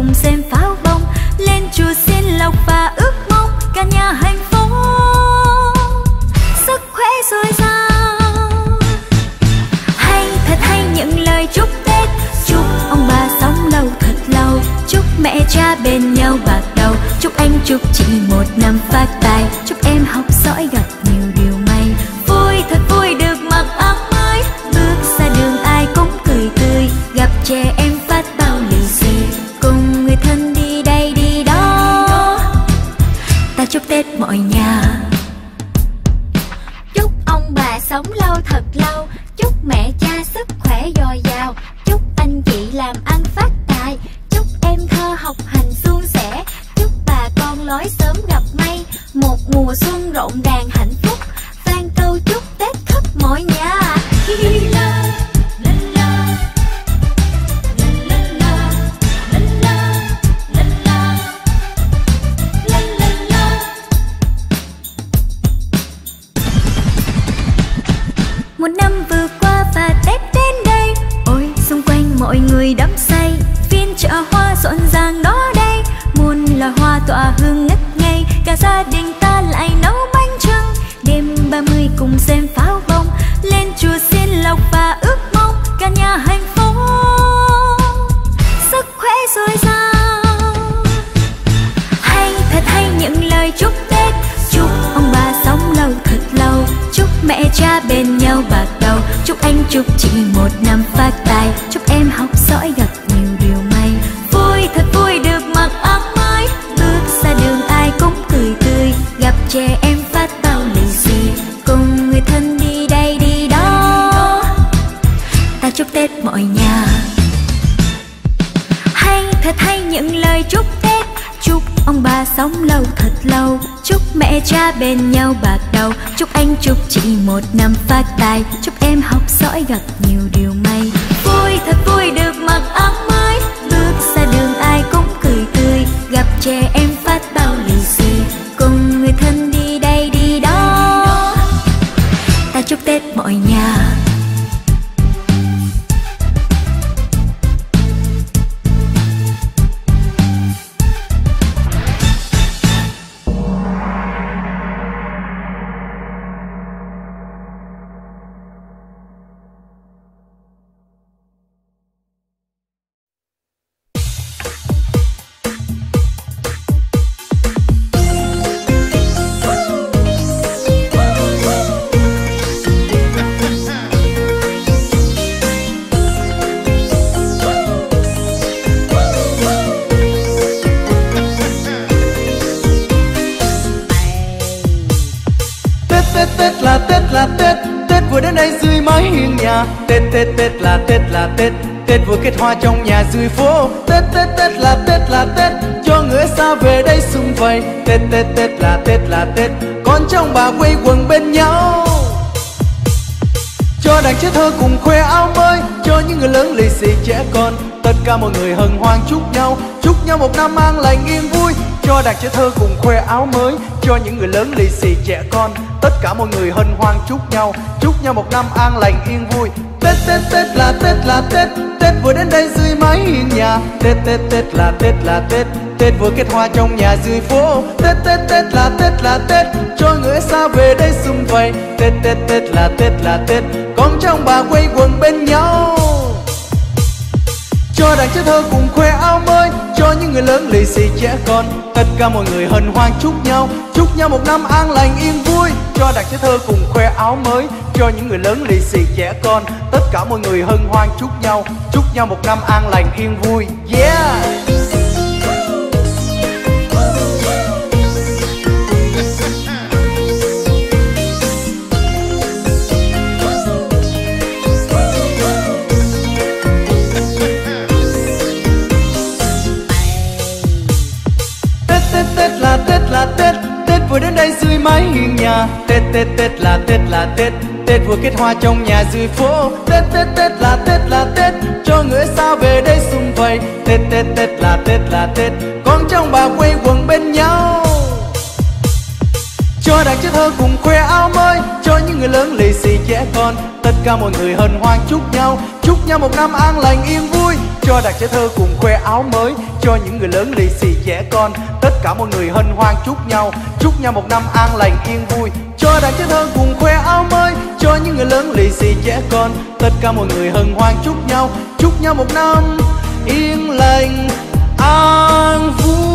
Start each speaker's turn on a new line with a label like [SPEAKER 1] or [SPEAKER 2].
[SPEAKER 1] cùng xem pháo bông. Lên chùa xin lộc và ước mong cả nhà hạnh phúc. Sức khỏe dồi dào. Hay thật hay những lời chúc tết. Chúc ông bà sống lâu thật lâu. Chúc mẹ cha bên nhau bạc đầu. Chúc anh chúc chị một năm phát
[SPEAKER 2] mùa xuân rộn ràng
[SPEAKER 1] thật hay những lời chúc Tết. Chúc ông bà sống lâu, thật lâu. Chúc mẹ cha bên nhau bạc đầu. Chúc anh chúc chị một năm phát tài. Chúc em học giỏi, gặp nhiều điều
[SPEAKER 3] Đến đây dưới mái hiên nhà. Tết Tết Tết là Tết là Tết. Tết vừa kết hoa trong nhà dưới phố. Tết Tết Tết là Tết là Tết. Cho người xa về đây xung vầy. Tết Tết Tết là Tết là Tết. Con trong bà quây quần bên nhau. Cho đàn trẻ thơ cùng khoe áo mới. Cho những người lớn lì xì trẻ con. Tất cả mọi người hân hoan chúc nhau. Chúc nhau một năm an lành yên vui. Cho đàn trẻ thơ cùng khoe áo mới. Cho những người lớn lì xì trẻ con tất cả mọi người hân hoan chúc nhau chúc nhau một năm an lành, yên vui. Tết tết tết là tết là tết tết vừa đến đây dưới mái hiên nhà. Tết tết tết là tết là tết Tết vừa kết hoa trong nhà dưới phố. Tết Tết Tết là Tết là Tết Cho người xa về đây xung vầy. Tết Tết Tết là Tết là Tết Con trong bà quây quần bên nhau. Cho đàn trẻ thơ cùng người lớn lì xì trẻ con. Tất cả mọi người hân hoan chúc nhau Chúc nhau một năm an lành, yên vui. Cho đàn trẻ thơ cùng khoe áo mới, Cho những người lớn lì xì trẻ con. Tất cả mọi người hân hoan chúc nhau Chúc nhau một năm an lành, yên vui. Yeah! Là Tết Tết vừa đến đây dưới mái hiên nhà. Tết Tết Tết là Tết là Tết. Tết vừa kết hoa trong nhà dưới phố. Tết Tết Tết là Tết là Tết. Cho người xa về đây xung vầy. Tết Tết Tết là Tết là Tết. Con trong bà quây quần bên nhau. Cho đàn trẻ thơ cùng khoe áo mới người lớn lì xì trẻ con. Tất cả mọi người hân hoan chúc nhau chúc nhau một năm an lành, yên vui. Cho đàn trẻ thơ cùng khoe áo mới, cho những người lớn lì xì trẻ con. Tất cả mọi người hân hoan chúc nhau chúc nhau một năm an lành, yên vui. Cho đàn trẻ thơ cùng khoe áo mới, cho những người lớn lì xì trẻ con. Tất cả mọi người hân hoan chúc nhau chúc nhau một năm yên lành, an vui.